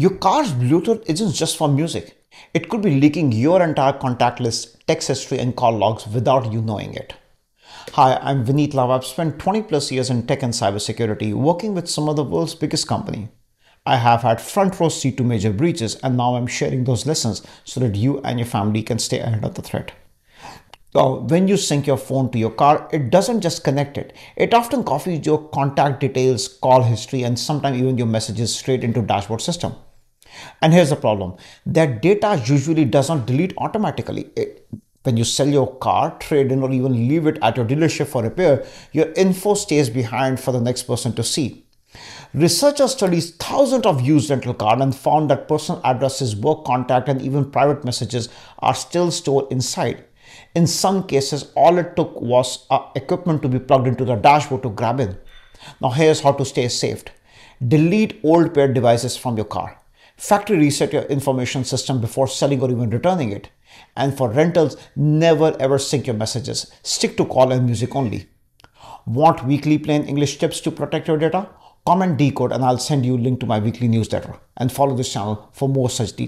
Your car's Bluetooth isn't just for music. It could be leaking your entire contact list, text history, and call logs without you knowing it. Hi, I'm Vineet Love. I've spent 20 plus years in tech and cybersecurity working with some of the world's biggest company. I have had front row seat to major breaches and now I'm sharing those lessons so that you and your family can stay ahead of the threat. So when you sync your phone to your car, it doesn't just connect it. It often copies your contact details, call history, and sometimes even your messages straight into dashboard system. And here's the problem that data usually does not delete automatically. It, when you sell your car, trade in, or even leave it at your dealership for repair, your info stays behind for the next person to see. Researchers studied thousands of used rental cars and found that personal addresses, work contact, and even private messages are still stored inside. In some cases, all it took was uh, equipment to be plugged into the dashboard to grab in. Now, here's how to stay safe. Delete old paired devices from your car. Factory reset your infotainment system before selling or even returning it. And for rentals, never ever sync your messages. Stick to call and music only. Want weekly plain English tips to protect your data? Comment decode and I'll send you a link to my weekly newsletter. And follow this channel for more such details.